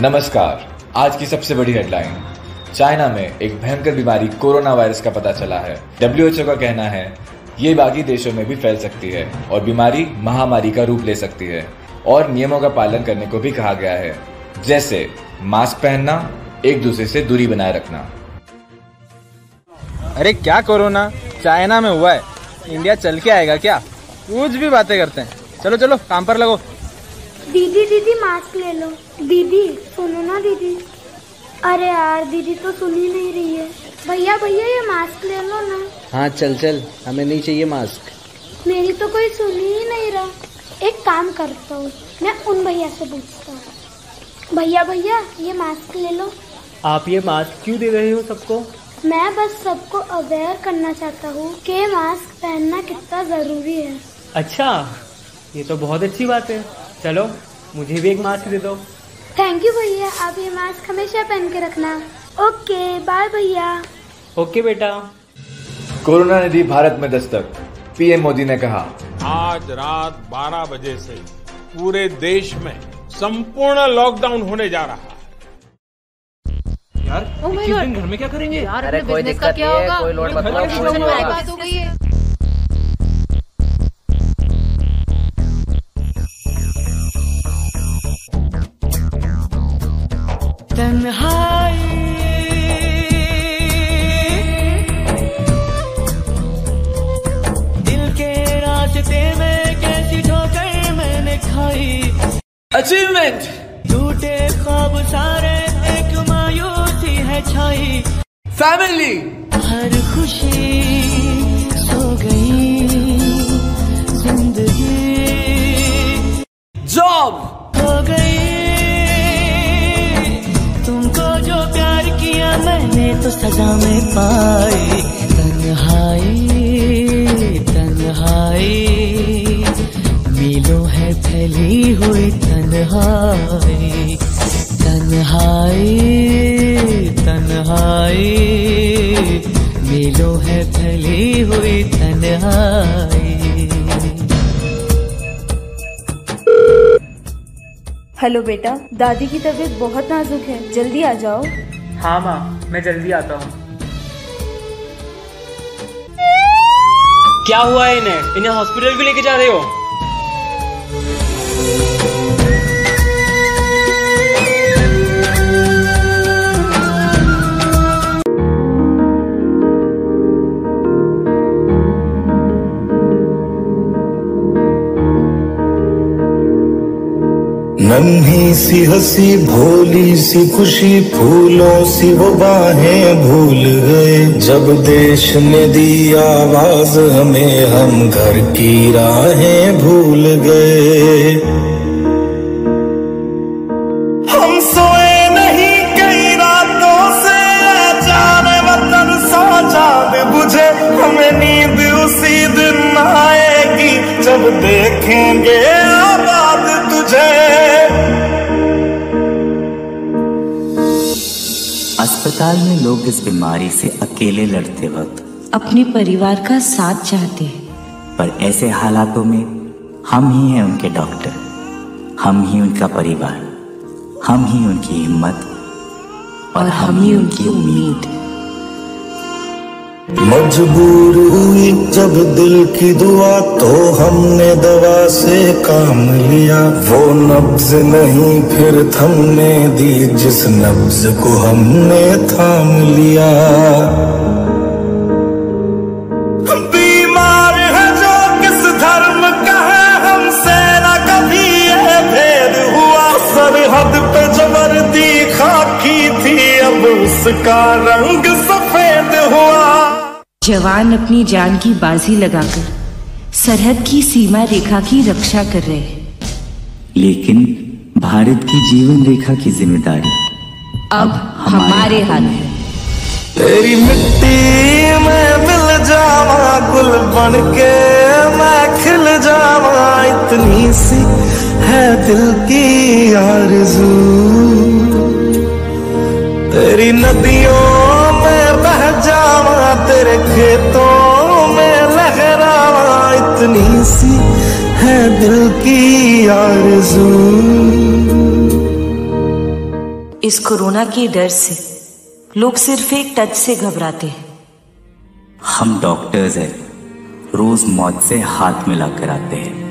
नमस्कार, आज की सबसे बड़ी हेडलाइन चाइना में एक भयंकर बीमारी कोरोना वायरस का पता चला है। डब्ल्यूएचओ का कहना है, ये बाकी देशों में भी फैल सकती है और बीमारी महामारी का रूप ले सकती है। और नियमों का पालन करने को भी कहा गया है, जैसे मास्क पहनना, एक दूसरे से दूरी बनाए रखना। अरे क्या कोरोना? चाइना में हुआ है। इंडिया चल के आएगा क्या? कुछ भी बातें करते हैं। चलो चलो, काम पर लगो। दीदी दीदी मास्क ले लो। दीदी सुनो ना दीदी। अरे यार दीदी तो सुन ही नहीं रही है। भैया भैया ये मास्क ले लो ना। हाँ चल चल। हमें नहीं चाहिए मास्क मेरी तो कोई सुन ही नहीं रहा। एक काम करता हूँ मैं उन भैया से पूछता हूँ। भैया भैया ये मास्क ले लो। आप ये मास्क क्यों दे रहे हो सबको? मैं बस सबको अवेयर करना चाहता हूँ कि मास्क पहनना कितना ज़रूरी है। अच्छा ये तो बहुत अच्छी बात है। चलो मुझे भी एक मास्क दे दो। थैंक यू भैया आप ये मास्क हमेशा पहन के रखना। ओके बाय भैया। ओके बेटा। कोरोना ने दी भारत में दस्तक पीएम मोदी ने कहा। आज रात 12 बजे से पूरे देश में संपूर्ण लॉकडाउन होने जा रहा है। यार दिन घर में क्या करेंगे? यार अरे कोई दिक्कत नहीं है कोई लोड मत अचीवमेंट टूटे ख्वाब सारे एक मायूसी है छाई। फैमिली हर खुशी सो गई ज़िंदगी। जॉब हो गई तो सजा में पाई। तन्हाई तन्हाई। मीलों है फैली हुई तन्हाई। तन्हाई तन्हाई। मीलों है फैली हुई तन्हाई। हेलो बेटा दादी की तबीयत बहुत नाजुक है। जल्दी आ जाओ। हाँ माँ। मैं जल्दी आता हूँ। क्या हुआ है इन्हें? इन्हें हॉस्पिटल भी लेके जा रहे हो? नन्ही सी हँसी भोली सी खुशी, फूलों सी वो बाहें भूल गए। जब देश ने दी आवाज़, हमें हम घर की राहें भूल गए। हम नींद उसी दिन आएगी, जब देखेंगे तुझे अस्पताल में लोग इस बीमारी से अकेले लड़ते वक्त अपने परिवार का साथ चाहते हैं। पर ऐसे हालातों में हम ही हैं उनके डॉक्टर। हम ही उनका परिवार। हम ही उनकी हिम्मत। और और हम ही उनकी उम्मीद, उम्मीद। मजबूर हुई जब दिल की दुआ तो हमने दवा से काम लिया। वो नब्ज नहीं, फिर थमने दी, जिस नब्ज को हमने थाम लिया। बीमार है जो किस धर्म का हमसे भेद हुआ। सरहद खाकी थी, अब उसका रंग सफ़ेद हुआ। जवान अपनी जान की बाजी लगाकर सरहद की सीमा रेखा की रक्षा कर रहे हैं। लेकिन भारत की जीवन रेखा की ज़िम्मेदारी अब हमारे हाथ है। तेरी मिट्टी में मिल जावा गुल बन के मैं खिल जावा। इतनी सी है दिल की आरज़ू। सी है दिल की आरज़ू। इस कोरोना के डर से लोग सिर्फ़ एक टच से घबराते हैं। हम डॉक्टर्स हैं रोज मौत से हाथ मिलाकर आते हैं।